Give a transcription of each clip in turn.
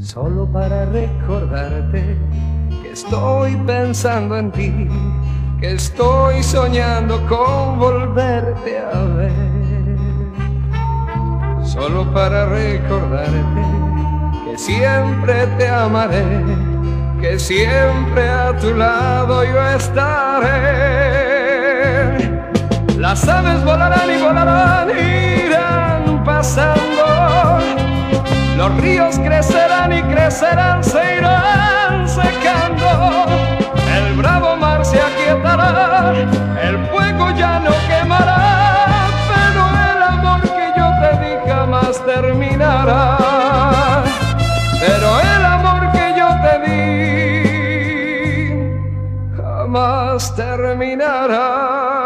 Solo para recordarte que estoy pensando en ti, que estoy soñando con volverte a ver. Solo para recordarte que siempre te amaré, que siempre a tu lado yo estaré. Las aves volarán y volarán, irán pasando. Los ríos crecerán y crecerán, jamás terminará.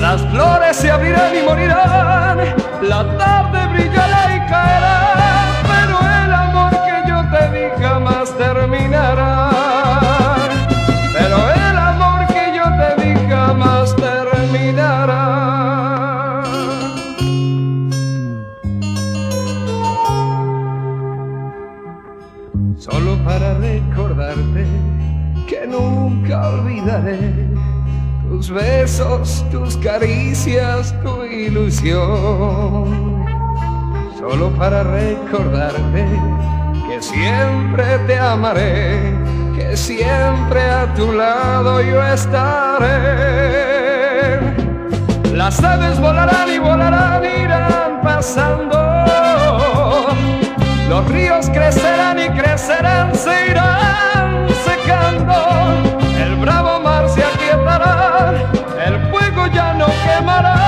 Las flores se abrirán y morirán, la tarde Para recordarte que nunca olvidaré tus besos, tus caricias, tu ilusión. Solo para recordarte que siempre te amaré, que siempre a tu lado yo estaré. Las aves volarán y volarán, irán se irán secando. El bravo mar se aquietará, el fuego ya no quemará,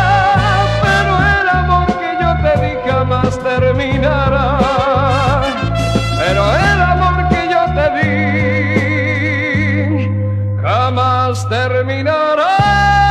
pero el amor que yo te di jamás terminará. Pero el amor que yo te di jamás terminará.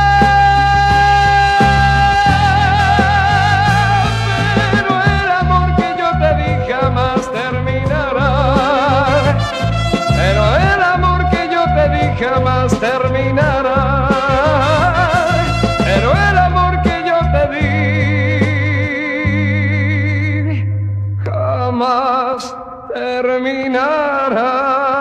jamás terminará.